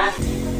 Bye.